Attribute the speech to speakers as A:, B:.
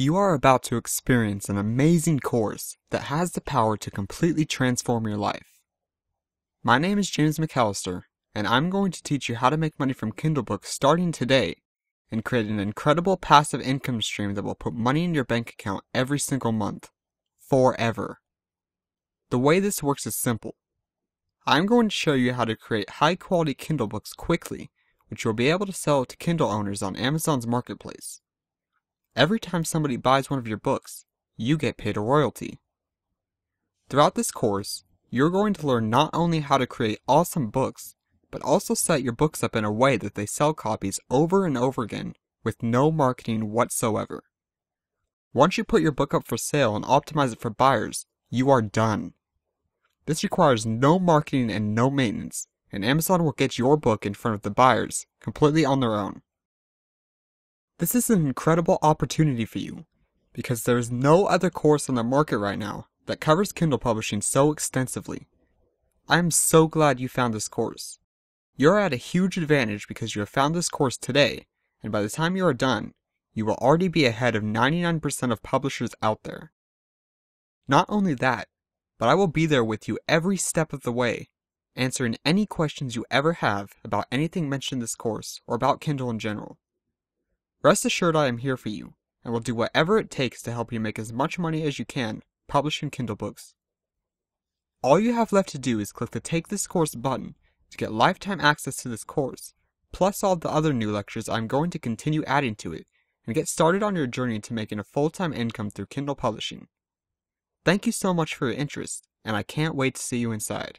A: You are about to experience an amazing course that has the power to completely transform your life. My name is James McAllister, and I'm going to teach you how to make money from Kindle books starting today and create an incredible passive income stream that will put money in your bank account every single month. Forever. The way this works is simple. I'm going to show you how to create high quality Kindle books quickly, which you'll be able to sell to Kindle owners on Amazon's marketplace. Every time somebody buys one of your books, you get paid a royalty. Throughout this course, you're going to learn not only how to create awesome books, but also set your books up in a way that they sell copies over and over again with no marketing whatsoever. Once you put your book up for sale and optimize it for buyers, you are done. This requires no marketing and no maintenance, and Amazon will get your book in front of the buyers completely on their own. This is an incredible opportunity for you because there is no other course on the market right now that covers Kindle publishing so extensively. I am so glad you found this course. You're at a huge advantage because you have found this course today, and by the time you are done, you will already be ahead of 99% of publishers out there. Not only that, but I will be there with you every step of the way, answering any questions you ever have about anything mentioned in this course or about Kindle in general. Rest assured I am here for you, and will do whatever it takes to help you make as much money as you can publishing Kindle books. All you have left to do is click the Take This Course button to get lifetime access to this course, plus all the other new lectures I'm going to continue adding to it, and get started on your journey to making a full-time income through Kindle publishing. Thank you so much for your interest, and I can't wait to see you inside.